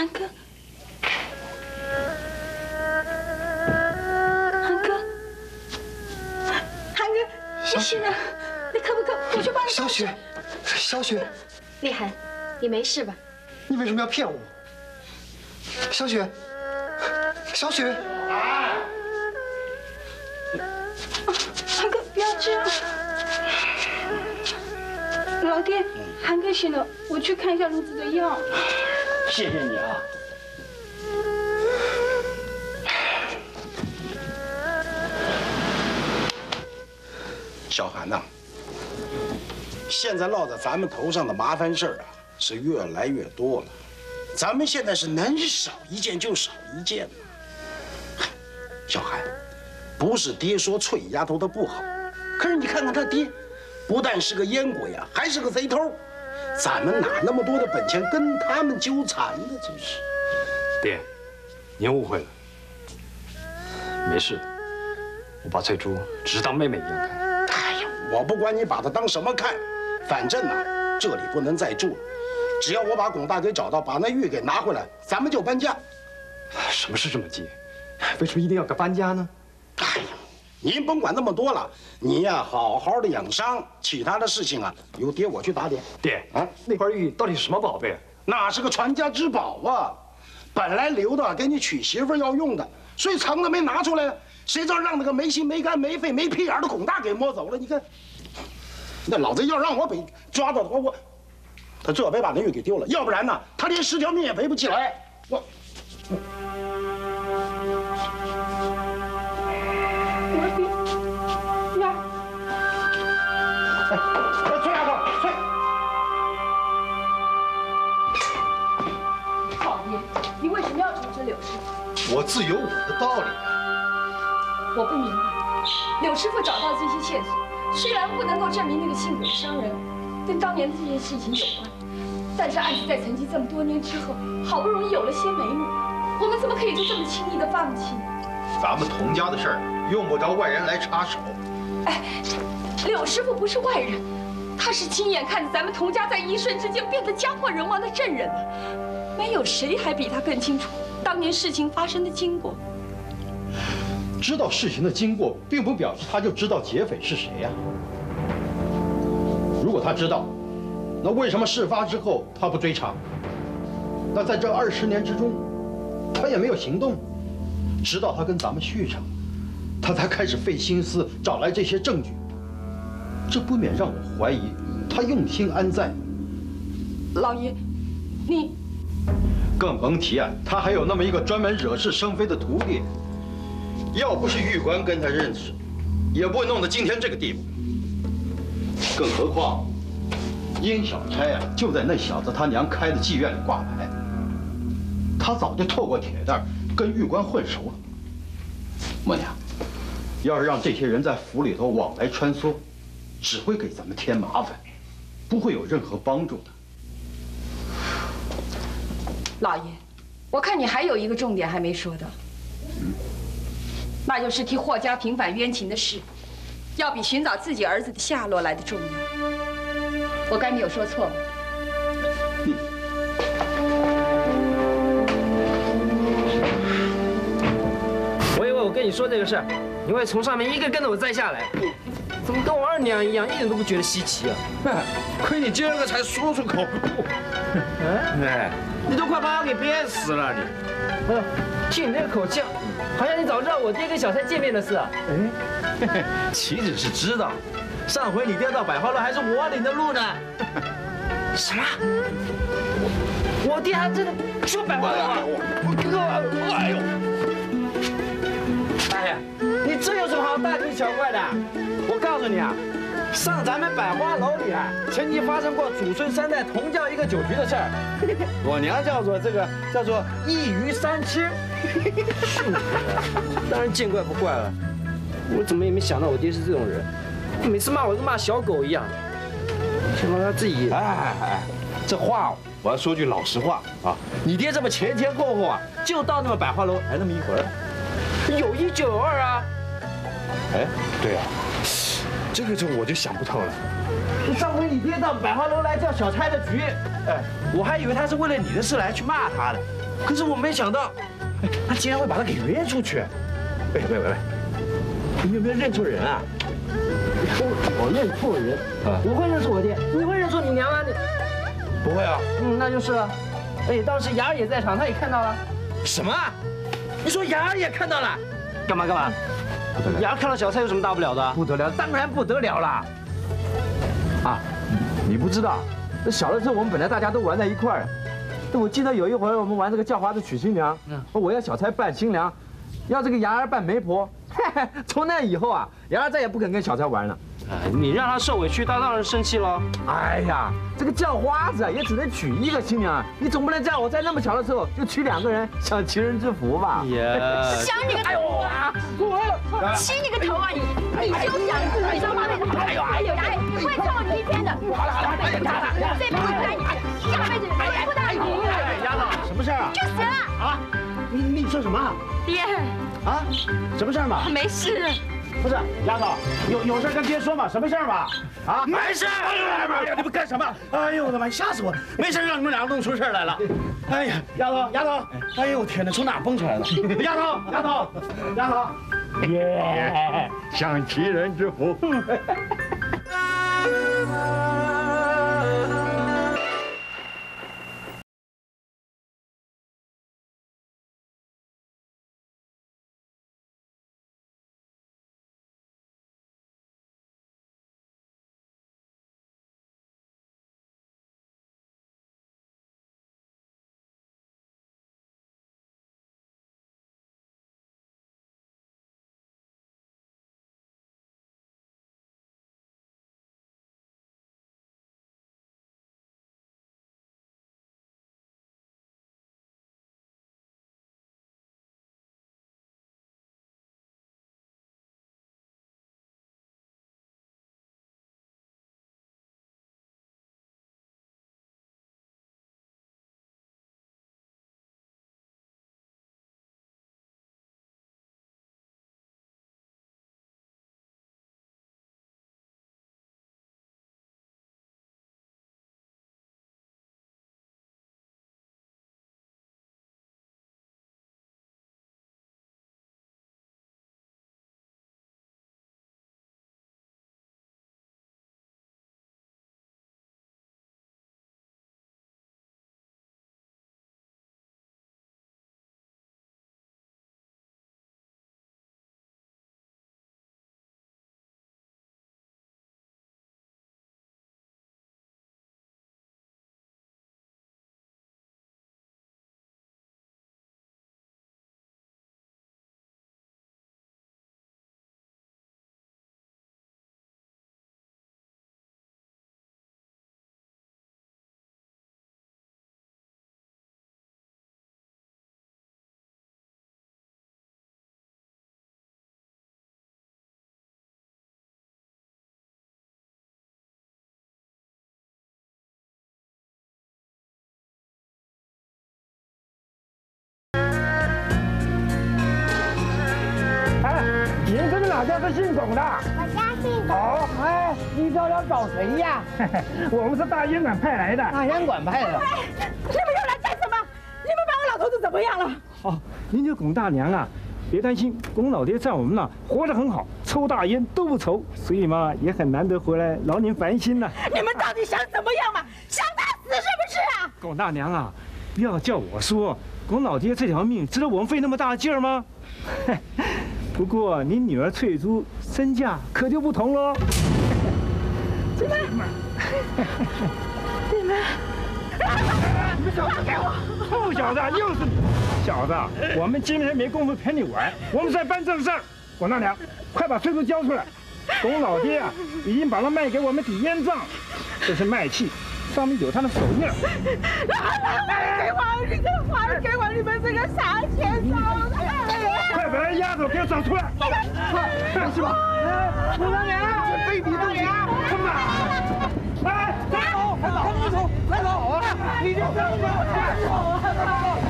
韩哥，韩哥，韩哥，你醒了？你可不可？我去帮你。小雪，小雪，立涵，你没事吧？你为什么要骗我？小雪，小雪，韩哥，不要这样。老爹，韩哥醒了，我去看一下炉子的药。谢谢你啊。小韩呐，现在落在咱们头上的麻烦事儿啊，是越来越多了。咱们现在是能少一件就少一件小韩，不是爹说翠丫头的不好，可是你看看他爹，不但是个烟鬼啊，还是个贼头。咱们哪那么多的本钱跟他们纠缠呢？真是。爹，您误会了，没事的。我把翠珠只是当妹妹一样看。哎呀，我不管你把她当什么看，反正呢，这里不能再住了。只要我把巩大给找到，把那玉给拿回来，咱们就搬家。什么事这么急？为什么一定要个搬家呢？您甭管那么多了，你呀好好的养伤，其他的事情啊由爹我去打点。爹啊，那块玉到底是什么宝贝？那是个传家之宝啊，本来留的给你娶媳妇要用的，所以藏着没拿出来。谁知道让那个没心没肝没肺没屁眼的孔大给摸走了？你看，那老子要让我被抓到的话，我他这别把那玉给丢了，要不然呢，他连十条命也赔不起来。我。崔我自有我的道理啊。我不明白，柳师傅找到这些线索，虽然不能够证明那个姓柳的商人跟当年的这件事情有关，但是案子在沉寂这么多年之后，好不容易有了些眉目，我们怎么可以就这么轻易的放弃？咱们童家的事儿用不着外人来插手。哎，柳师傅不是外人，他是亲眼看着咱们童家在一瞬之间变得家破人亡的证人啊！没有谁还比他更清楚当年事情发生的经过。知道事情的经过，并不表示他就知道劫匪是谁呀。如果他知道，那为什么事发之后他不追查？那在这二十年之中，他也没有行动，直到他跟咱们续上，他才开始费心思找来这些证据。这不免让我怀疑他用心安在。老爷，你更甭提啊，他还有那么一个专门惹是生非的徒弟。要不是玉官跟他认识，也不会弄到今天这个地步。更何况，殷小钗啊，就在那小子他娘开的妓院里挂牌。他早就透过铁蛋跟玉官混熟了。默娘，要是让这些人在府里头往来穿梭，只会给咱们添麻烦，不会有任何帮助的。老爷，我看你还有一个重点还没说的。那就是替霍家平反冤情的事，要比寻找自己儿子的下落来的重要。我该没有说错吧？我以为我跟你说这个事儿，你会从上面一个跟着我摘下来，怎么跟我二娘一样，一点都不觉得稀奇啊？亏你今儿个才说出口。哎，你都快把我给憋死了你！嗯，听你这个口气。好像你早知道我爹跟小蔡见面的事啊！哎，岂止是知道，上回你爹到百花路还是我领的路呢。什么？我爹还真的说百花路啊？我哎呦！哎呀，你这有什么好大惊小怪的？我告诉你啊，上咱们百花楼里啊，曾经发生过祖孙三代同叫一个酒局的事儿。我娘叫做这个叫做一鱼三吃。是，当然见怪不怪了。我怎么也没想到我爹是这种人，每次骂我跟骂小狗一样。想到他自己，哎哎哎，这话我要说句老实话啊，你爹这么前前后后啊，就到那么百花楼来那么一会儿，有一就有二啊。哎，对啊，这个就我就想不透了。上回你爹到百花楼来叫小钗的局，哎，我还以为他是为了你的事来去骂他的。可是我没想到，哎他竟然会把他给约出去。喂喂喂喂，你有没有认错人啊？我我认错人啊，我会认错我爹，你会认错你娘吗？你不会啊？嗯，那就是了。哎，当时雅儿也在场，他也看到了。什么？你说雅儿也看到了？干嘛干嘛？雅儿看到小蔡有什么大不了的？不得了，当然不得了啦！啊，你不知道，这小的时候我们本来大家都玩在一块儿。但我记得有一回我们玩这个叫花子娶新娘，我要小蔡扮新娘，要这个芽儿扮媒婆。从那以后啊，雅儿再也不肯跟小蔡玩了。你让他受委屈，他当然生气了。哎呀，这个叫花子啊，也只能娶一个新娘啊，你总不能在我在那么巧的时候就娶两个人，享齐人之福吧？想你个头啊！我起你个头啊你！你休想自己双妈妹子，哎呦哎呦哎，会欠我你一天的。好了好了，这辈子不打你，下辈子我不打你。哎，丫头，什么事儿啊？就死了。啊？你你说什么？爹。啊？什么事儿嘛？没事。不是，丫头，有有事跟爹说嘛，什么事儿嘛？啊？没事。哎呀，你们干什么？哎呦我的妈，吓死我！没事，让你们两个弄出事来了。哎呀，丫头，丫头，哎呦我天哪，从哪蹦出来的？丫头，丫头，丫头。耶，享齐人之福。大家是姓龚的，我家姓龚。哦，哎，你找了找谁呀？我们是大烟馆派来的。大烟馆派的。你们又来干什么？你们把我老头子怎么样了？哦，您这龚大娘啊，别担心，龚老爹在我们那活得很好，抽大烟都不愁，所以嘛也很难得回来劳您烦心了。你们到底想怎么样嘛？想他死是不是啊？龚大娘啊，不要叫我说，龚老爹这条命值得我们费那么大劲儿吗？不过你女儿翠珠身价可就不同喽。进来！进来，你们小子给我！臭小子，又是你！小子，我们今天没工夫陪你玩，我们在办正事儿。广大娘，快把翠珠交出来！董老爹啊，已经把她卖给我们抵烟账，这是卖契，上面有他的手印。来，给我，你这还给我，你们这个傻钱庄的！快把那丫头给我找出来！快，是吧？董大娘，非你不可！他妈！来，来走，来走，来走！你这真给我站住！看看，关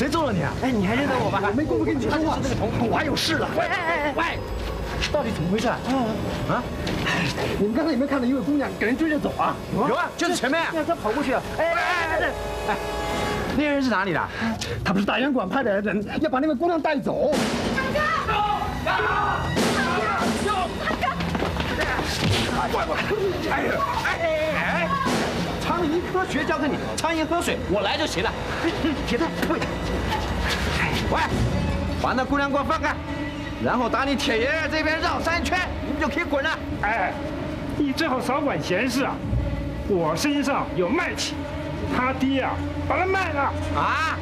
谁揍了你啊？哎，你还认得我吗？没工夫跟你说话那个同我还有事了。喂，哎哎哎，喂，到底怎么回事啊？啊？你们刚才有没有看到一位姑娘给人追着走啊？有啊，就在前面。她跑过去了。哎哎哎哎哎，那个人是哪里的？他不是大洋馆派的人，要把那位姑娘带走。哎呀，哎哎，苍蝇科学交给你，苍蝇喝水，我来就行了。铁蛋，喂，喂，把那姑娘给我放开，然后打你铁爷爷这边绕三圈，你们就可以滚了。哎，你最好少管闲事啊！我身上有卖气，他爹啊把他卖了。啊，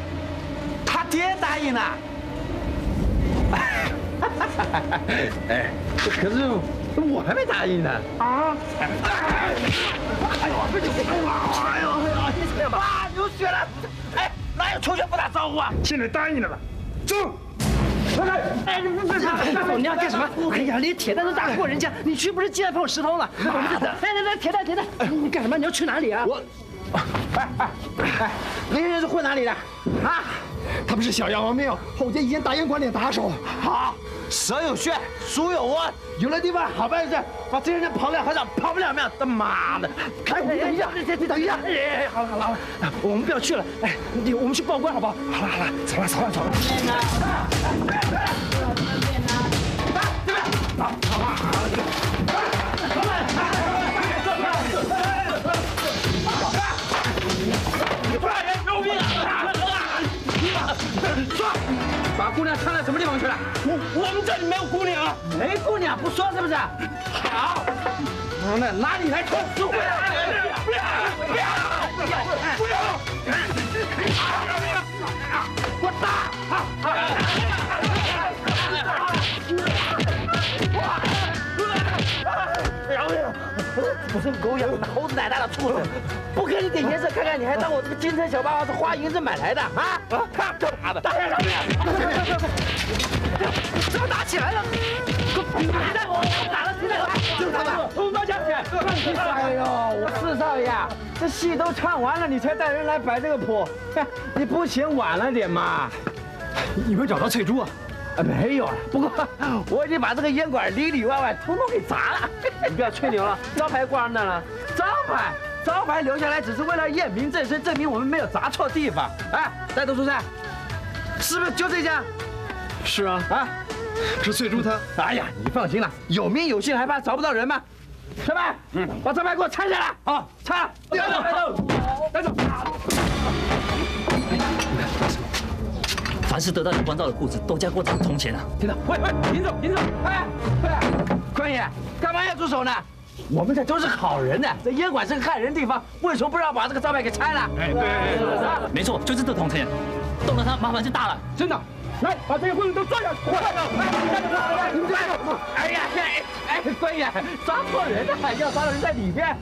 他爹答应了。哎，可是我还没答应呢。啊！哎呦！哎呦！哎呦！哎呦！爸，流血了！哎，哪有同学不打招呼啊？现在答应了吧？走！哎，不不不，你要干什么？哎呀，连铁蛋都打不过人家，你去不是鸡蛋碰石头吗？来！来来，铁蛋铁蛋，你干什么？你要去哪里啊？我，哎哎哎，那些人是混哪里的？啊？他们是小妖王庙后街一间大烟馆里的打手。好，蛇有穴，鼠有窝，有的地方好办事，把这些人跑了和尚，跑不了庙。他妈的！哎，你等一下，你等一下。哎，好了好了好了，我们不要去了。哎，你我们去报官好不好？好了好了，走了走了走了。这边，好，姑娘藏在什么地方去了？我我们这里没有姑娘，没姑娘不说是不是？好，那拿你来充实回来。不要不要不要不要！我打！我是狗养的猴子奶大的畜生，不给你点颜色看看，你还当我这个金城小霸王是花银子买来的啊？啊！干嘛的？打呀打呀！怎么打起来了？别打我！打了谁来？就是他们，通刀枪起来！哎呦，我四少爷，这戏都唱完了，你才带人来摆这个谱，你不嫌晚了点吗？有没有找到翠珠啊？啊，没有了。不过我已经把这个烟馆里里外外通通给砸了。你不要吹牛了，招牌挂上那了。招牌，招牌留下来只是为了验明正身，证明我们没有砸错地方。哎，带头出山，是不是就这家？是啊啊，是翠珠她。哎呀，你放心了，有名有姓还怕找不到人吗？小白，嗯，把招牌给我拆下来。好，拆。带走，带走，带走。凡是得到你关照的裤子，都加过这铜钱啊！听到？喂喂，林总，林总！哎，对，官爷，干嘛要住手呢？我们这都是好人呢，这烟馆是个害人地方，为什么不让把这个招牌给拆了？哎，对，没错，就是这铜钱，动了它麻烦就大了。真的，来把这些混子都抓下去！快点，来，你们抓！哎呀，哎哎，官爷，抓错人了，要抓的人在里边。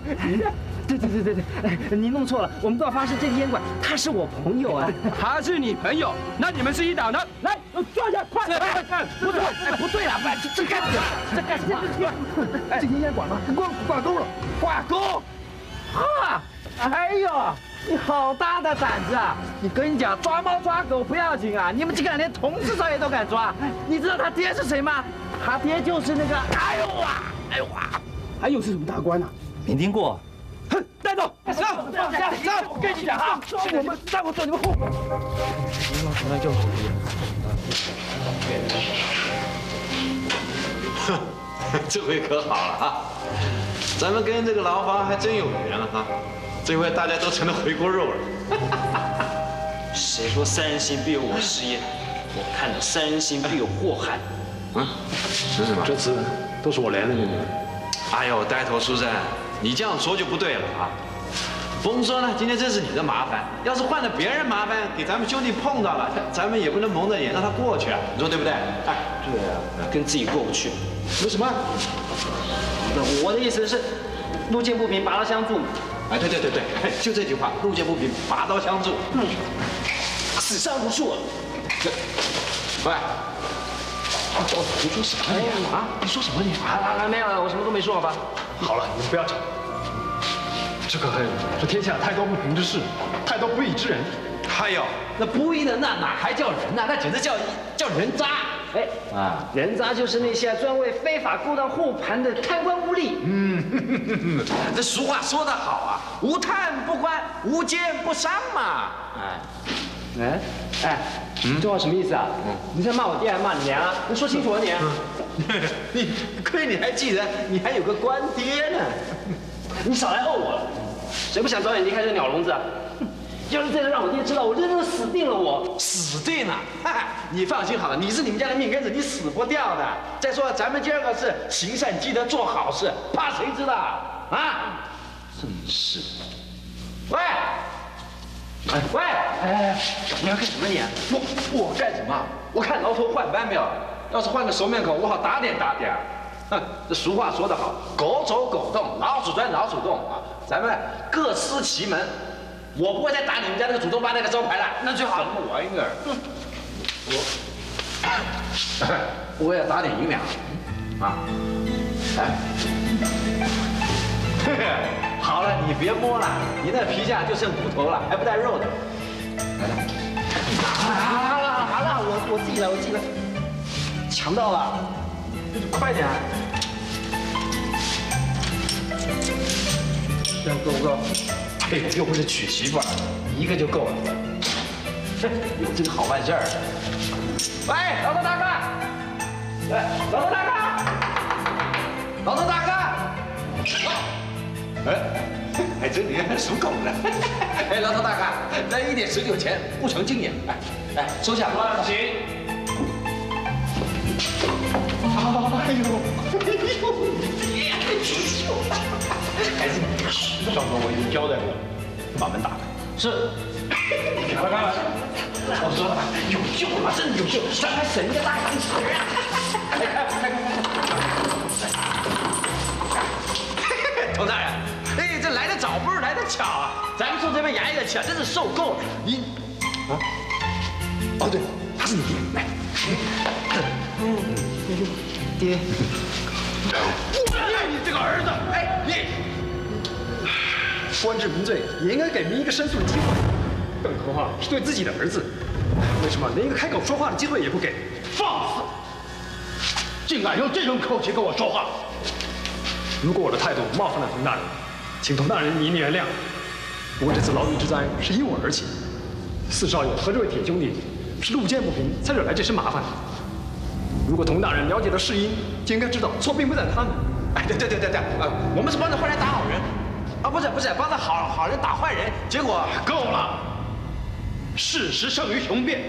对对对对对，哎，你弄错了，我们都要发誓这个烟馆他是我朋友啊，他是你朋友，那你们是一党的，来，抓下，快点！不对，不对了，这这干什么？这干什么？这间烟馆嘛，挂挂钩了，挂钩！哈，哎呦，你好大的胆子啊！你跟你讲，抓猫抓狗不要紧啊，你们竟敢连同事少爷都敢抓！你知道他爹是谁吗？他爹就是那个，哎呦哇，哎呦哇，还有是什么大官呢？没听过。哼，带走，走，走，走！我跟你讲啊，我们带我走你们后面。您老从来叫主哼，这回可好了哈，咱们跟这个牢房还真有缘了哈，这回大家都成了回锅肉了。谁说三人行必有我师焉？我看到三人行必有祸害。嗯，是什么？这次都是我连的你们。哎呦，带头书生，你这样说就不对了啊！甭说呢，今天这是你的麻烦，要是换了别人麻烦，给咱们兄弟碰到了，咱们也不能蒙着眼让他过去啊，你说对不对？哎，对啊，跟自己过不去。有什么？那我的意思是，路见不平拔刀相助嘛。哎，对对对对，就这句话，路见不平拔刀相助。嗯，死伤无数。喂，你说什么呀啊？你说什么你？啊啊没有，我什么都没说，好吧？好了，你们不要吵。这可恨这天下太多不平之事，太多不义之人。还有那不义的那哪还叫人呐？那简直叫叫人渣！哎啊，人渣就是那些专为非法勾当护盘的贪官污吏。嗯，这俗话说得好啊，无贪不官，无奸不商嘛。哎，哎哎，这话什么意思啊？你在骂我爹还是骂你娘啊？你说清楚啊 你！你亏你还记得，你还有个官爹呢。你少来怄我了，谁不想早点离开这鸟笼子啊？要是再让我爹知道，我真的死定了！我死定了！你放心好了，你是你们家的命根子，你死不掉的。再说咱们今儿个是行善积德做好事，怕谁知道啊？真是！喂！哎喂！哎，你要干什么你？我我干什么？我看牢头换班没有？要是换个熟面孔，我好打点打点。哼，这俗话说得好，狗走狗洞，老鼠钻老鼠洞啊！咱们各司其门。我不会再打你们家那个祖宗八代的招牌了，那最好。什么玩意儿？我，我要打点银两，啊！哎，好了，你别摸了，你那皮下就剩骨头了，还不带肉的。来来，好了好了，我我自己来，我自己来。强到了，快点！这样够不够？哎，又不是娶媳妇儿，一个就够了。有这个好办事儿。喂，老头大哥！哎，老头大哥！老头大哥！哎，还真你属狗呢。哎，老头大哥，来一点十九钱，不成敬意。哎，来收下。放行。哎呦，哎呦，哎呀，孩子，上头我已经交代过了，把门打开。是。看了看了，我说了，有救了，真的有救，咱还省一个大洋钱啊！开开开开！佟大人，哎，这来的早不是来的巧啊！咱们送这边衙役的钱真是受够了。你啊？哦对，他是你爹，来。嗯，爹。我爱你这个儿子！哎，你官至民罪，也应该给民一个申诉的机会，更何况是对自己的儿子，为什么连一个开口说话的机会也不给？放肆！竟敢用这种口气跟我说话！如果我的态度冒犯了佟大人，请佟大人您原谅。不过这次牢狱之灾是因我而起，四少爷和这位铁兄弟是路见不平才惹来这身麻烦。如果佟大人了解了事因，就应该知道错并不在他们。哎，对对对对对，呃，我们是帮着坏人打好人，啊，不是不是帮着好好人打坏人，结果够了。事实胜于雄辩，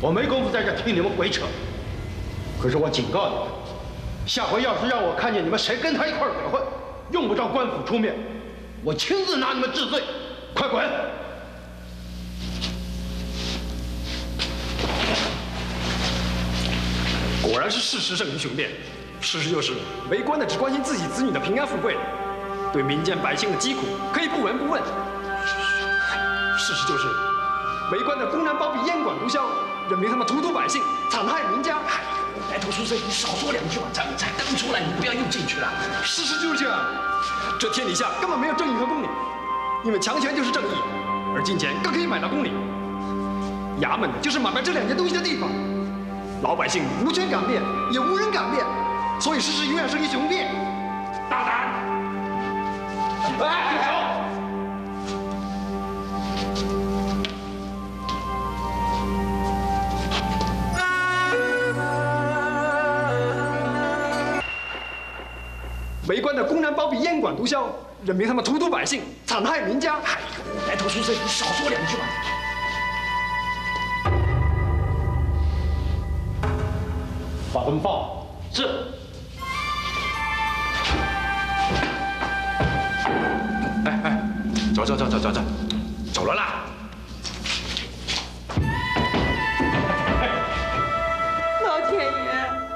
我没工夫在这听你们鬼扯。可是我警告你们，下回要是让我看见你们谁跟他一块鬼混，用不着官府出面，我亲自拿你们治罪。快滚！果然是事实胜于雄辩。事实就是，为官的只关心自己子女的平安富贵，对民间百姓的疾苦可以不闻不问。事实就是，为官的公然包庇烟管毒枭，任凭他们荼毒百姓，残害民家。白头书生，你少说两句吧，咱们才刚出来，你不要又进去了。事实就是这样，这天底下根本没有正义和公理，因为强权就是正义，而金钱更可以买到公理。衙门就是买卖这两件东西的地方，老百姓无权敢辩，也无人敢辩。所以事实永远是一雄辩。大胆！哎，走！为官的公然包庇烟管毒枭，任凭他们荼毒百姓，残害民家。哎呦，来头书生，你少说两句嘛。把他们放。是。走走走走走走，走了啦！老天爷，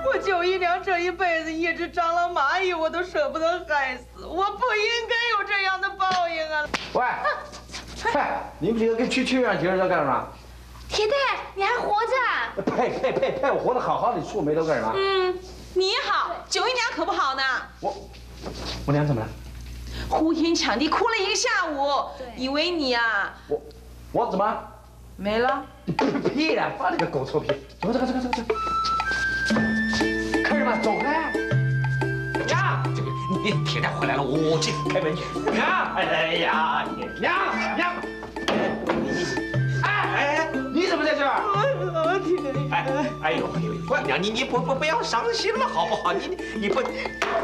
我九姨娘这一辈子一只蟑螂蚂蚁我都舍不得害死，我不应该有这样的报应啊！喂，嗨，你们几个跟蛐蛐一样，今儿在干什么？铁蛋，你还活着？呸呸呸呸！我活得好好的，你蹙眉头干什么？嗯，你好，九姨娘可不好呢。我我娘怎么了？呼天抢地哭了一个下午，以为你啊我我怎么？没了。屁了！放你个狗臭屁！走走走走走走。客人们走开！娘，这个你铁蛋回来了，我我进开门去。娘，哎呀，娘娘，哎哎，你怎么在这儿？哎哎呦哎呦，不娘你你不不不要伤心了好不好？你你你不，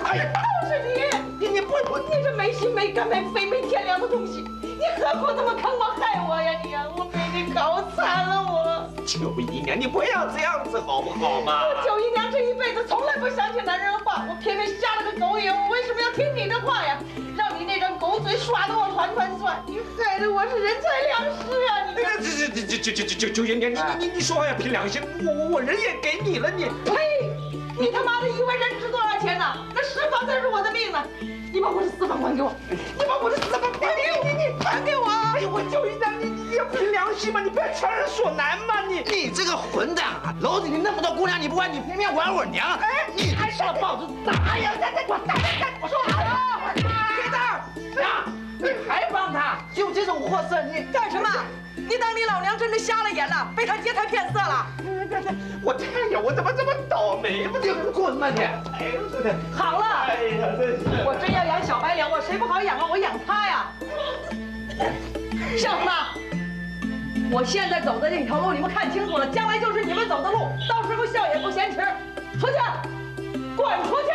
哎呀，都是你，你你不不，你这没心没肝没肺没天良的东西，你何苦这么坑我害我呀你呀？我被你搞惨了我。九姨娘，你不要这样子好不好嘛？我九姨娘这一辈子从来不相信男人的话，我偏偏瞎了个狗眼，我为什么要听你的话呀？让你那张狗嘴耍得我团团转，你害得我是人财两失啊！你这这这这这这这九姨娘，你你你说话要凭良心，我我我人也给你了，你呸！你他妈的以为人值多少钱呢？那十房才是我的命呢！你把我的私房还给我！你把我的私房还给我！你你还给我！哎呦，我九姨娘，你你要凭良心嘛，你不要强人所难嘛，你你这个混蛋啊！楼子里那么多姑娘你不玩，你偏偏玩我娘！哎，你还上了报纸打呀！我打打打！我说好了，铁蛋娘，你还帮他？就这种货色，你干什么？你当你老娘真的瞎了眼了，被他劫财骗色了？我天呀，我怎么这么倒霉嘛？你滚吧你！哎呦，真的。好了，哎呀，这是我真要养小白脸，我谁不好养啊？我养他呀！小子们，我现在走的这条路你们看清楚了，将来就是你们走的路，到时候笑也不嫌迟。出去，滚出去！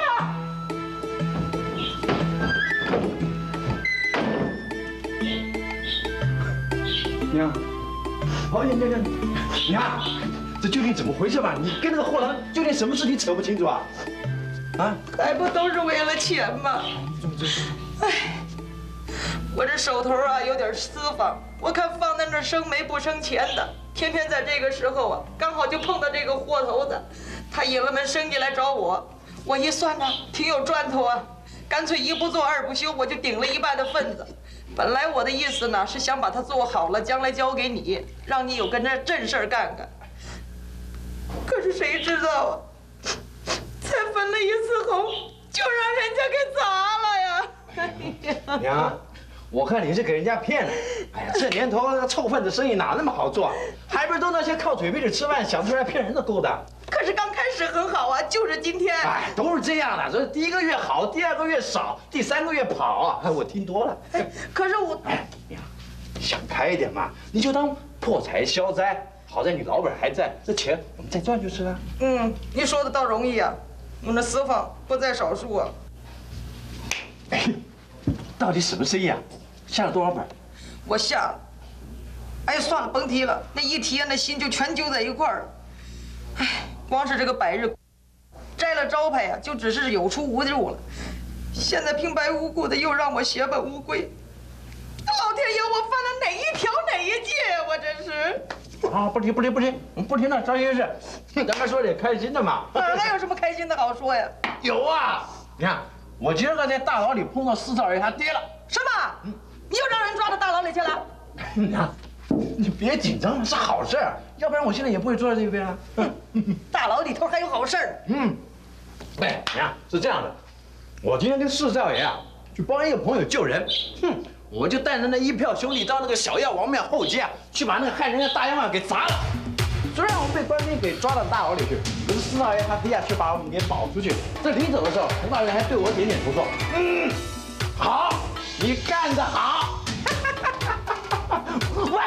娘，好娘娘娘，娘，这究竟怎么回事吧？你跟那个货郎究竟什么事你扯不清楚啊？啊？还不都是为了钱吗？哎，我这手头啊有点私房，我看放在那儿生煤不生钱的，偏偏在这个时候啊，刚好就碰到这个货头子，他引了门生意来找我，我一算呢，挺有赚头啊，干脆一不做二不休，我就顶了一半的份子。本来我的意思呢是想把它做好了，将来交给你，让你有个那正事儿干干。可是谁知道啊，才分了一次红，就让人家给砸了呀！娘，我看你是给人家骗了。哎呀，这年头那个臭贩子生意哪那么好做？还不是都那些靠嘴皮子吃饭、想出来骗人的勾当？可是刚开始很好啊，就是今天。哎，都是这样的，所以第一个月好，第二个月少，第三个月跑。哎，我听多了。哎，可是我，哎，呀，想开一点嘛，你就当破财消灾。好在你老本还在，这钱我们再赚就是了。嗯，你说的倒容易啊，我那私房不在少数啊。哎，到底什么生意啊？下了多少本？我下了。哎，算了，甭提了，那一提那心就全揪在一块儿了。哎，光是这个百日摘了招牌呀，就只是有出无入了。现在平白无故的又让我血本无归，老天爷，我犯了哪一条哪一戒呀？我真是。啊，不提不提不提，我们不提那伤心事，咱们说点开心的嘛。哪来有什么开心的好说呀？有啊，你看，我今儿个在大牢里碰到四少爷他爹了。什么？你又让人抓到大牢里去了？娘，你别紧张，是好事儿，要不然我现在也不会坐在这边啊。大牢里头还有好事儿？嗯，哎，娘是这样的，我今天跟四少爷啊去帮一个朋友救人，哼。我就带着那一票兄弟到那个小药王庙后街啊，去把那个害人家大洋馆给砸了。虽然我们被官兵给抓到大牢里去，可是四少爷他爹啊却把我们给保出去。这临走的时候，陈大人还对我点点头说：“嗯，好，你干得好。”喂，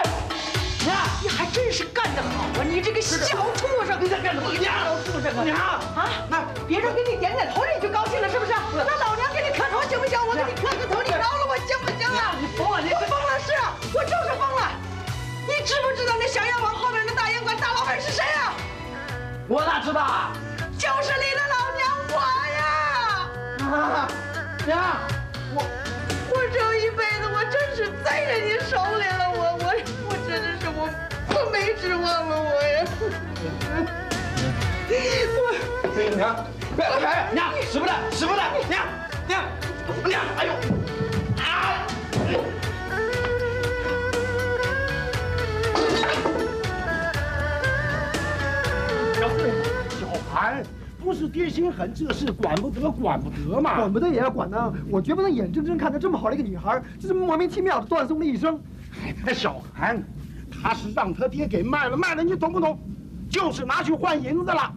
娘，你还真是干得好啊！你这个小畜生，你在干什么？娘，小畜生啊！娘啊，那别人给你点点头，你就高兴了是不是？那老娘给你磕头行不行？我给你磕个头，你饶了我行不行啊？你疯了！你我疯了是啊，我就是疯了。你知不知道那小药王后面那大烟馆大老板是谁啊？我哪知道啊？就是你的老娘我呀！啊，娘，我我这一辈子我真是栽在你手里了，我我我真的是我我没指望了，我呀，我娘，别别娘，使不得使不得，娘娘娘，哎呦，啊！小韩。小不是爹心狠，这事管不得，管不得嘛。管不得也要管呢，我绝不能眼睁睁看着这么好的一个女孩，就这么莫名其妙的断送了一生。哎，小韩，他是让他爹给卖了，卖了你懂不懂？就是拿去换银子了，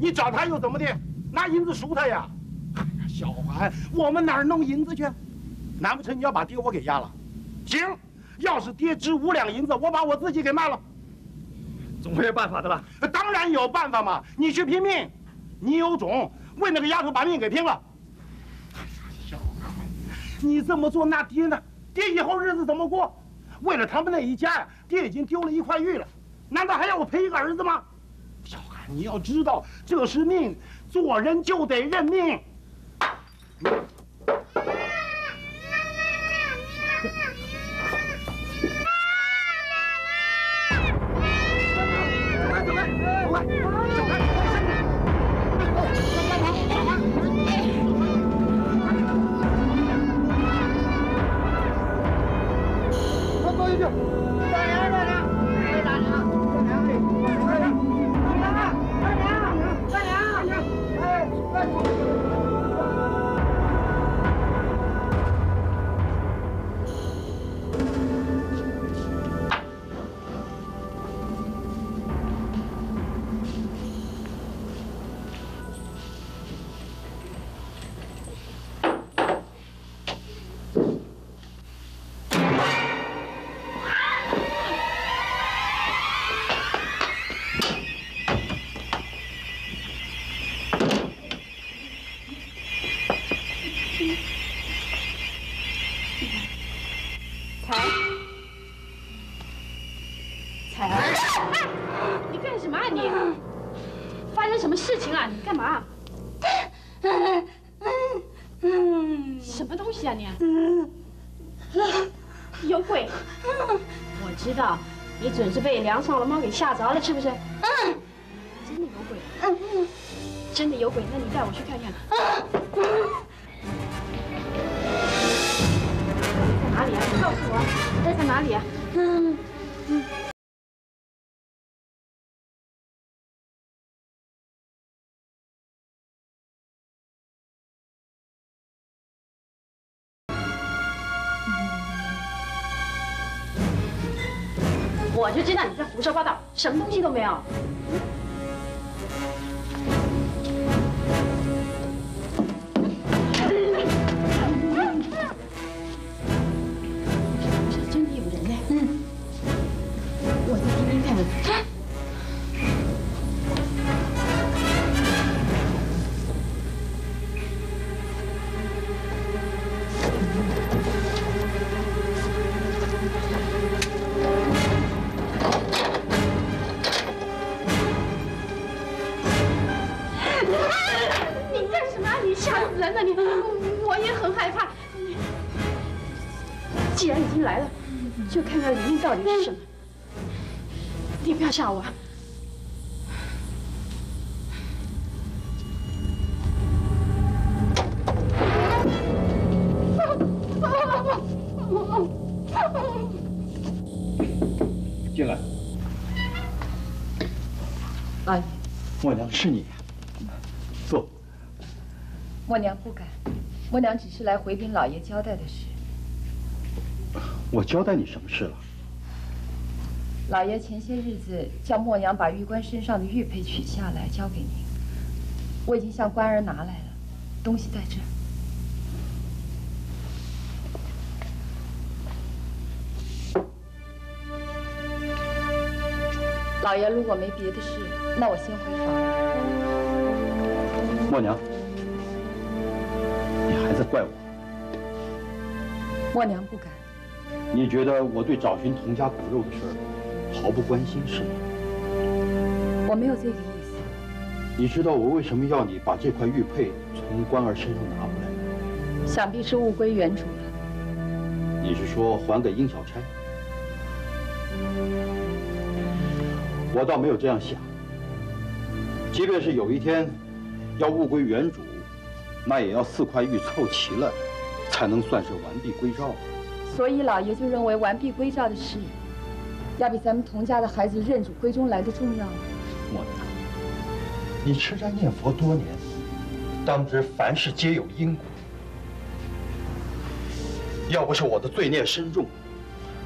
你找他又怎么的？拿银子赎他呀？哎呀，小韩，我们哪儿弄银子去？难不成你要把爹我给压了？行，要是爹值五两银子，我把我自己给卖了。总会有办法的了？当然有办法嘛！你去拼命，你有种，为那个丫头把命给拼了。小韩，你这么做，那爹呢？爹以后日子怎么过？为了他们那一家呀，爹已经丢了一块玉了，难道还要我赔一个儿子吗？小韩，你要知道这是命，做人就得认命。你准是被梁上的猫给吓着了，是不是？真的有鬼！真的有鬼，那你带我去看看。在胡说八道，什么东西都没有。就看看里面到底是什么。你不要吓我。进来。阿姨，默娘是你，坐。默娘不敢，默娘只是来回禀老爷交代的事。我交代你什么事了？老爷前些日子叫默娘把玉官身上的玉佩取下来交给您，我已经向官儿拿来了，东西在这儿。老爷如果没别的事，那我先回房。默娘，你还在怪我？默娘不敢。你觉得我对找寻童家骨肉的事儿毫不关心是吗？我没有这个意思。你知道我为什么要你把这块玉佩从关儿身上拿回来吗？想必是物归原主了。你是说还给殷小钗？我倒没有这样想。即便是有一天要物归原主，那也要四块玉凑齐了，才能算是完璧归赵。所以老爷就认为完璧归赵的事，要比咱们童家的孩子认主归宗来的重要。默娘，你吃斋念佛多年，当知凡事皆有因果。要不是我的罪孽深重，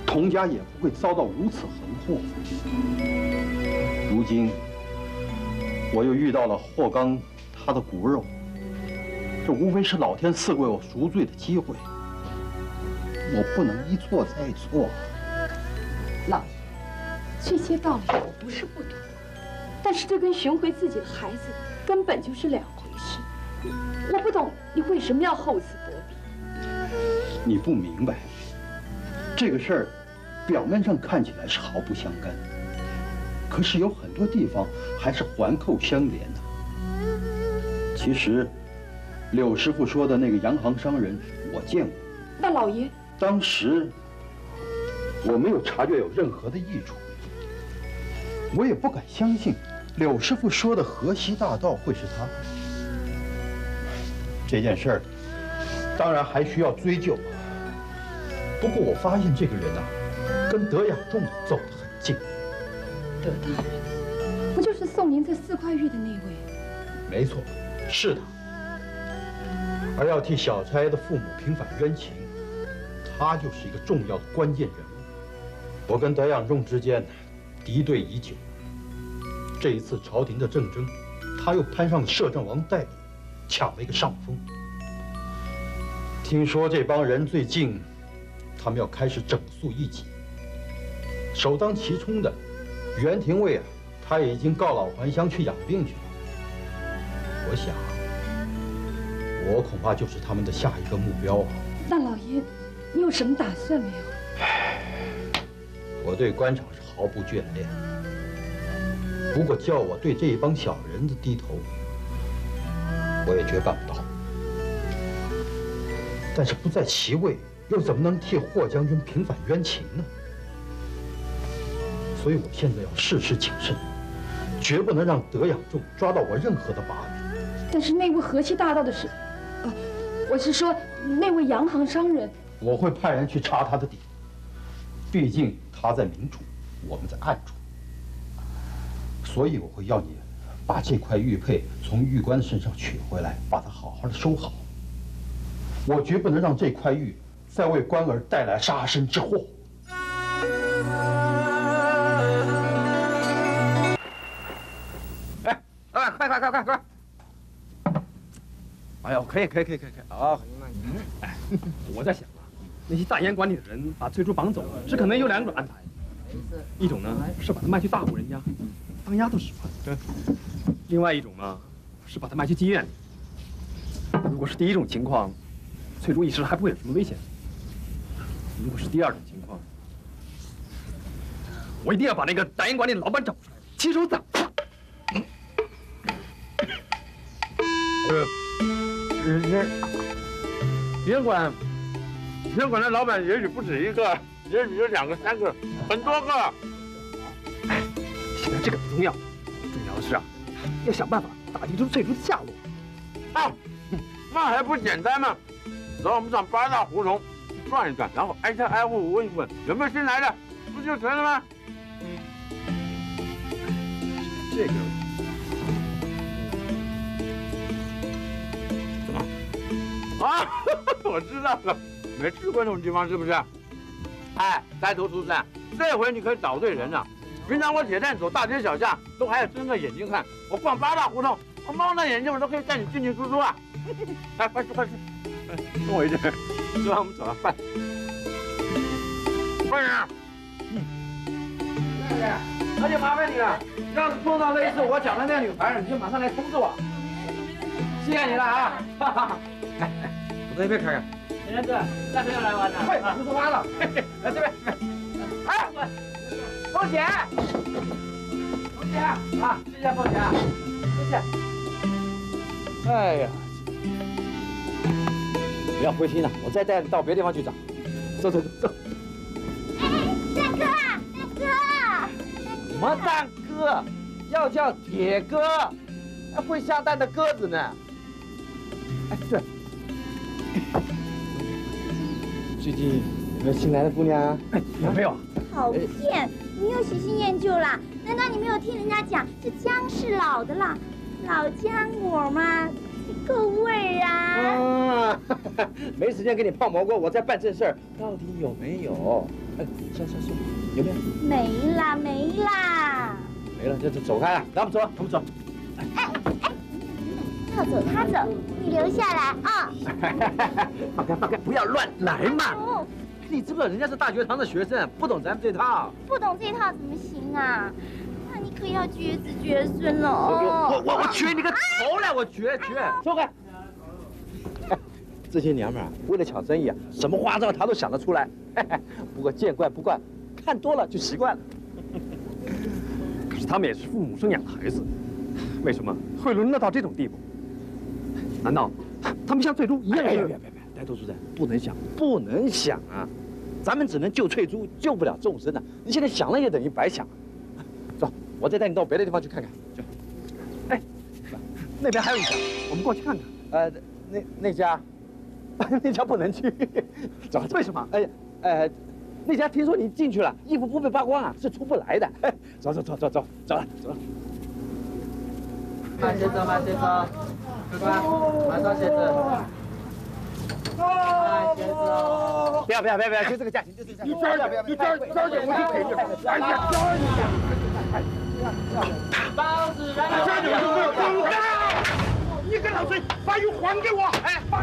童家也不会遭到如此横祸。如今我又遇到了霍刚他的骨肉，这无非是老天赐给我赎罪的机会。我不能一错再错。老爷，这些道理我不是不懂，但是这跟寻回自己的孩子根本就是两回事。我不懂你为什么要厚此薄彼。你不明白，这个事儿表面上看起来是毫不相干，可是有很多地方还是环扣相连的。其实，柳师傅说的那个洋行商人，我见过。那老爷，当时我没有察觉有任何的异处，我也不敢相信柳师傅说的河西大盗会是他。这件事儿当然还需要追究。不过我发现这个人呐、跟德养仲走得很近。德大人，不就是送您这四块玉的那位？没错，是他。而要替小钗的父母平反冤情，他就是一个重要的关键人物。我跟德养仲之间敌对已久，这一次朝廷的政争，他又攀上了摄政王逮捕，抢了一个上风。听说这帮人最近，他们要开始整肃异己。首当其冲的袁廷尉啊，他也已经告老还乡去养病去了。我想，我恐怕就是他们的下一个目标啊。那老爷，你有什么打算没有？我对官场是毫不眷恋，不过叫我对这一帮小人子低头，我也绝办不到。但是不在其位，又怎么能替霍将军平反冤情呢？所以我现在要事事谨慎，绝不能让德养仲抓到我任何的把柄。但是那位河西大盗的是，呃，我是说那位洋行商人。我会派人去查他的底，毕竟他在明处，我们在暗处，所以我会要你把这块玉佩从玉官身上取回来，把它好好的收好。我绝不能让这块玉再为官儿带来杀身之祸。哎，哎，快快快快快！哎呦，可以可以可以可以可以啊！哎，我在想啊，那些大烟馆里的人把翠珠绑走，只可能有两种安排，一种呢是把她卖去大户人家当丫头使唤，另外一种呢是把她卖去妓院。如果是第一种情况，翠珠一时还不会有什么危险；如果是第二种情况，我一定要把那个大烟馆里的老板找出来，亲手宰。呃，人烟馆，烟馆的老板也许不止一个，也许有两个、三个，很多个。哎现在这个不重要，重要的是啊，要想办法打听出翠珠的下落。啊，那还不简单吗？走，我们上八大胡同转一转，然后挨家挨户问一问有没有新来的，不就成了吗？这个啊，我知道了，没去过那种地方是不是？哎，呆头畜生，这回你可找对人了。平常我铁蛋走大街小巷都还要睁着眼睛看，我逛八大胡同，我蒙着眼睛我都可以带你进进出出啊！来，快吃快吃，跟我一起，吃完我们走了，快！快点！大爷，那就麻烦你了。要是碰到类似我讲的那女孩，你就马上来通知我。谢谢你了啊！哈哈。来来，我这边看看。田仁哥，那谁要来玩呢？快，胡说八道！来这边。哎，凤姐，凤姐啊，谢谢凤姐，谢谢。哎呀，不要灰心了，我再带你到别的地方去找。走走走走。大哥，大什么大哥？要叫铁哥，还会下蛋的鸽子呢。哎，对，最近有没有新来的姑娘啊？哎，有没有？哥，好骗！你又喜新厌旧啦？难道你没有听人家讲这姜是老的啦？老姜果吗，够味儿啊！啊，没时间给你泡蘑菇，我在办正事儿。到底有没有？哎，算算算，有没有？没啦没啦，没了，就就走开了。咱们走，咱们走。他走他走，你留下来啊！放开放开，不要乱来嘛！哦，你知不知道人家是大学堂的学生，不懂咱们这套。不懂这套怎么行啊？那你可要绝子绝孙了我哦！我我绝你个头来！我绝绝，走开！这些娘们儿啊，为了抢生意啊，什么花招她都想得出来。不过见怪不怪，看多了就习惯了。可是他们也是父母生养的孩子，为什么会沦落到这种地步？难道他们像翠珠一样？别别别别，呆头鼠仔，不能想，不能想啊！咱们只能救翠珠，救不了众生啊！你现在想了也等于白想。走，我再带你到别的地方去看看。走。哎，那边还有一家，我们过去看看。呃，那那家，那家不能去。走，为什么？哎，呃，那家听说你进去了，衣服不被扒光啊，是出不来的。走走走走走，走了走了。慢些走，慢些走，客官，马上鞋子。慢些走。不要不要不要不要，就这个价钱，就这个价钱。你专点，你专专点，我就给你。哎呀，专一点。包子燃油。这就没有公道！你个老崔把鱼还给我！哎，哎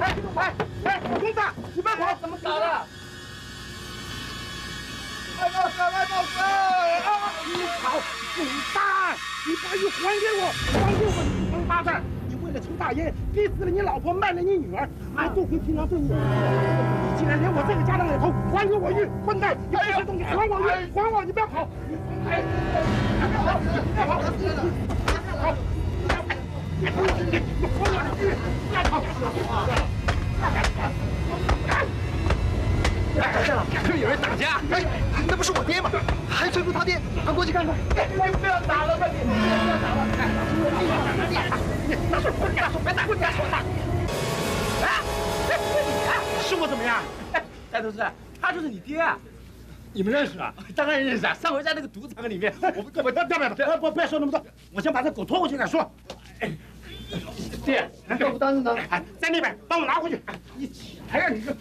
哎哎哎哎，公子，你别跑！怎么搞的？哎，老师，哎，老师！啊！你跑，滚蛋！你把鱼还给我，还给我！你王八蛋！了抽大烟，逼死了你老婆，卖了你女儿，俺多亏平常对你。你竟然连我这个家长也偷，还给我玉！混蛋！要这些东西还我玉！还我！你不要跑！哎，别跑！别跑！别跑！你还我的玉！别跑！打架了！这里有人打架！哎，那不是我爹吗？还催促他爹，快过去看看！你不要打了吧你！不要打了！拿手，拿手，别打！拿手打！啊！是我怎么样？哎，戴头师，他就是你爹啊！你们认识啊？当然认识啊！上回在那个赌场里面，我我不不不不不要说那么多，我先把这狗拖回去再说。爹，豆腐当着呢？哎，在那边帮我拿回去。你起来呀，你这！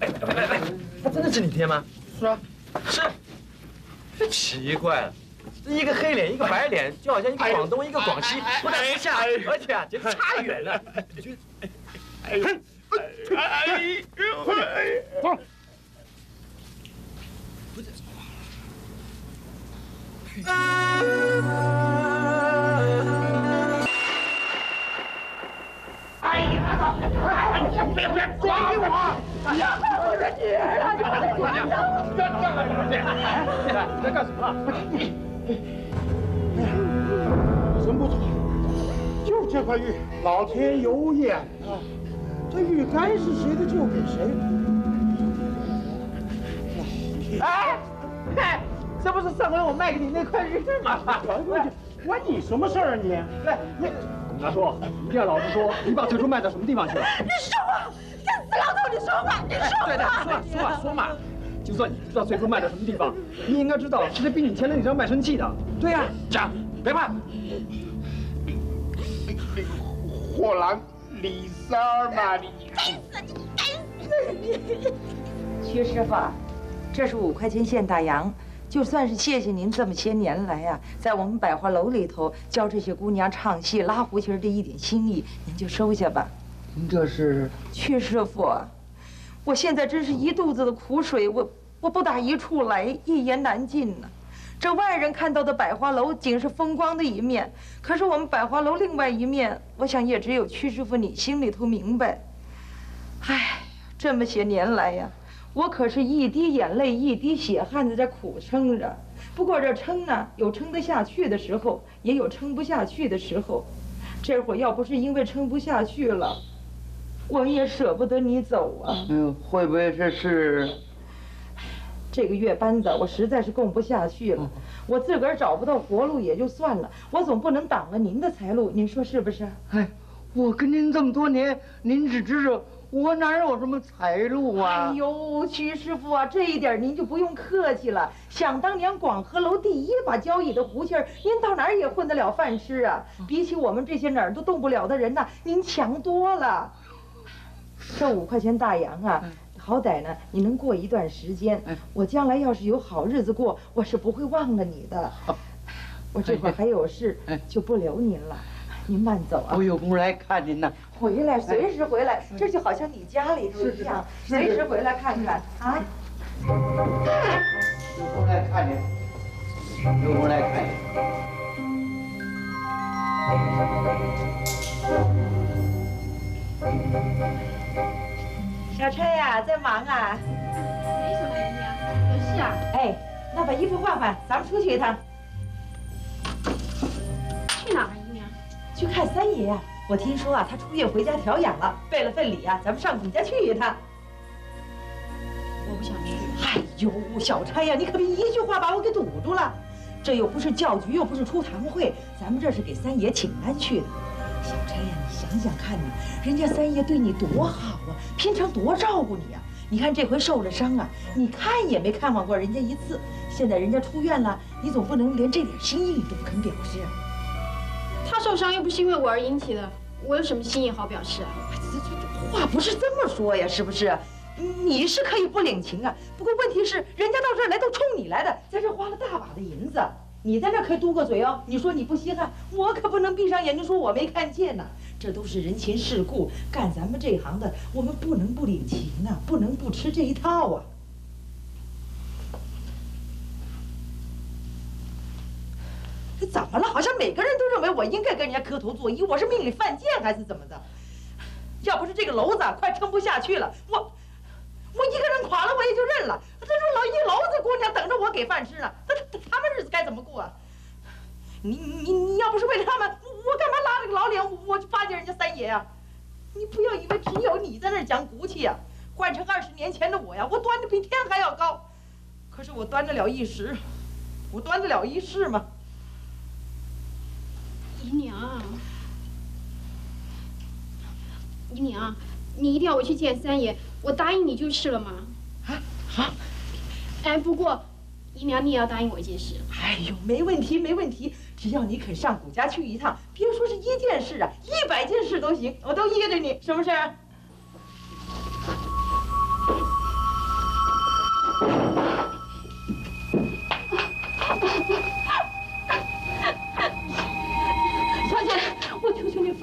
哎喂喂喂，他真的是你爹吗？是啊，是。奇怪了，一个黑脸，一个白脸，就好像一个广东，一个广西，不但不像，而且啊，简直差远了。哎呦！哎呦！快点，走！哎呀！别别抓给我！哎呀！我的女儿啊！你快点！别干了，你在干什么？真不错，就这块玉，老天有眼啊！这玉该是谁的就给谁。哎，嗨，这不是上回我卖给你那块玉吗？关你什么事儿啊你？来，你大叔，一定要老实说，你把翠珠卖到什么地方去了？你说话，这死老头你说话，你说话。对对，说说说说嘛。就算你知道最后卖到什么地方，你应该知道是谁逼你签了那张卖身契的。对呀，讲，别怕。霍兰李三儿嘛，你该死你，该死你！薛师傅，这是五块钱现大洋，就算是谢谢您这么些年来呀、在我们百花楼里头教这些姑娘唱戏、拉胡琴儿的一点心意，您就收下吧。您这是？薛师傅，我现在真是一肚子的苦水，我我不打一处来，一言难尽呢。这外人看到的百花楼仅是风光的一面，可是我们百花楼另外一面，我想也只有屈师傅你心里头明白。唉，这么些年来呀，我可是一滴眼泪一滴血汗的在苦撑着。不过这撑呢，有撑得下去的时候，也有撑不下去的时候。这会儿要不是因为撑不下去了，我也舍不得你走啊。嗯，会不会这是？这个月班子我实在是供不下去了，我自个儿找不到活路也就算了，我总不能挡了您的财路，您说是不是？哎，我跟您这么多年，您只知道我哪有什么财路啊？哎呦，徐师傅啊，这一点您就不用客气了。想当年广和楼第一把交椅的胡琴儿，您到哪儿也混得了饭吃啊。比起我们这些哪儿都动不了的人呐，您强多了。这五块钱大洋啊，好歹呢你能过一段时间。我将来要是有好日子过，我是不会忘了你的。我这会儿还有事，就不留您了。您慢走啊！我有空来看您呢。回来，随时回来，这就好像你家里头一样，随时回来看看啊。有空来看您，有空来看您。小车呀，在忙啊？没什么，姨娘，有事啊？哎，那把衣服换换，咱们出去一趟。去哪儿，姨娘？去看三爷呀。我听说啊，他出院回家调养了，备了份礼啊，咱们上你家去一趟。我不想去。哎呦，小钗呀，你可别一句话把我给堵住了。这又不是教局，又不是出堂会，咱们这是给三爷请安去的。小钗呀，你想想看呐，人家三爷对你多好啊，平常多照顾你呀。你看这回受了伤啊，你看也没看望过人家一次。现在人家出院了，你总不能连这点心意你都不肯表示啊。他受伤又不是因为我而引起的，我有什么心意好表示啊？话不是这么说呀，是不是？你是可以不领情啊，不过问题是人家到这儿来都冲你来的，在这花了大把的银子，你在那可嘟个嘴哦。你说你不稀罕，我可不能闭上眼睛说我没看见呐。这都是人情世故，干咱们这行的，我们不能不领情啊，不能不吃这一套啊。这怎么了？好像每个人都认为我应该跟人家磕头作揖，我是命里犯贱还是怎么的？要不是这个楼子快撑不下去了，我我一个人垮了我也就认了。这说老一楼子姑娘等着我给饭吃呢，他他们日子该怎么过啊？你你你要不是为了他们，我我干嘛拉着个老脸我去巴结人家三爷啊？你不要以为只有你在那讲骨气呀、换成二十年前的我呀，我端的比天还要高。可是我端得了一时，我端得了一世吗？姨娘，姨娘，你一定要我去见三爷，我答应你就是了嘛。啊好。哎，不过，姨娘你也要答应我一件事。哎呦，没问题，没问题，只要你肯上谷家去一趟，别说是一件事啊，一百件事都行，我都依着你，什么事儿？小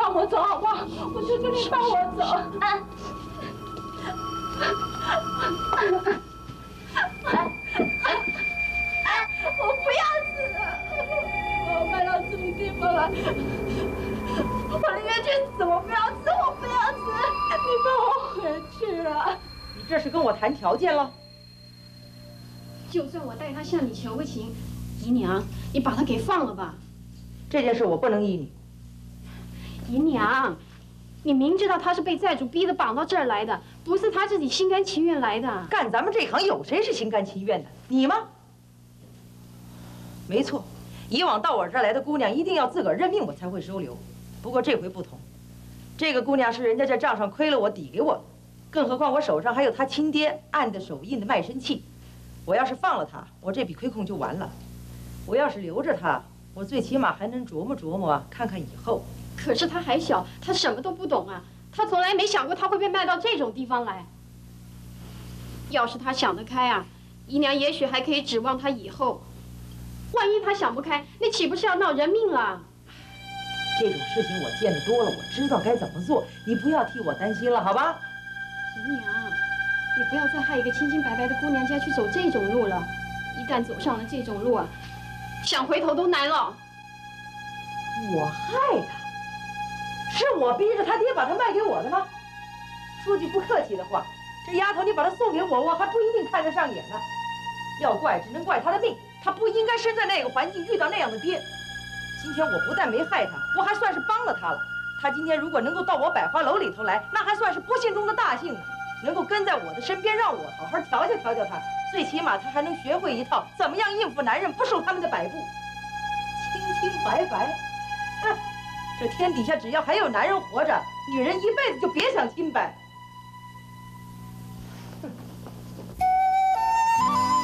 放我走好不好？我求求你放我走。啊！我不要死，我搬到什么地方来？我宁愿去死，我不要死，我不要死！你放我回去啊！你这是跟我谈条件了？就算我代他向你求个情，姨娘，你把他给放了吧。这件事我不能依你。姨娘，你明知道他是被债主逼得绑到这儿来的，不是他自己心甘情愿来的。干咱们这行有谁是心甘情愿的？你吗？没错，以往到我这儿来的姑娘一定要自个儿认命，我才会收留。不过这回不同，这个姑娘是人家在账上亏了我抵给我的，更何况我手上还有她亲爹按的手印的卖身契。我要是放了她，我这笔亏空就完了；我要是留着她，我最起码还能琢磨琢磨，看看以后。可是他还小，他什么都不懂啊，他从来没想过他会被卖到这种地方来。要是他想得开啊，姨娘也许还可以指望他以后。万一他想不开，那岂不是要闹人命了？这种事情我见得多了，我知道该怎么做，你不要替我担心了，好吧？姨娘，你不要再害一个清清白白的姑娘家去走这种路了。一旦走上了这种路啊，想回头都难了。我害他，是我逼着他爹把她卖给我的吗？说句不客气的话，这丫头你把她送给我，我还不一定看得上眼呢。要怪只能怪她的命，她不应该生在那个环境，遇到那样的爹。今天我不但没害她，我还算是帮了她了。她今天如果能够到我百花楼里头来，那还算是不幸中的大幸呢。能够跟在我的身边，让我好好调教调教她，最起码她还能学会一套怎么样应付男人，不受他们的摆布。清清白白。这天底下只要还有男人活着，女人一辈子就别想清白。